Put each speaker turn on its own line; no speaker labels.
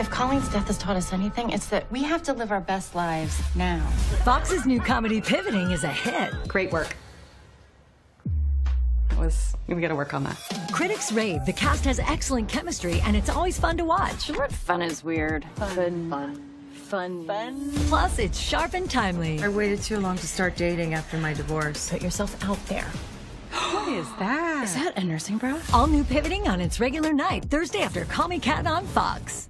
If Colleen's death has taught us anything, it's that we have to live our best lives now.
Fox's new comedy Pivoting is a hit.
Great work. Was, we gotta work on that.
Critics rave. The cast has excellent chemistry, and it's always fun to watch.
The word fun is weird. Fun. Fun. Fun. Fun.
Plus, it's sharp and timely.
I waited too long to start dating after my divorce.
Put yourself out there.
What is that?
Is that a nursing bra?
All new Pivoting on its regular night, Thursday after Call Me Kat on Fox.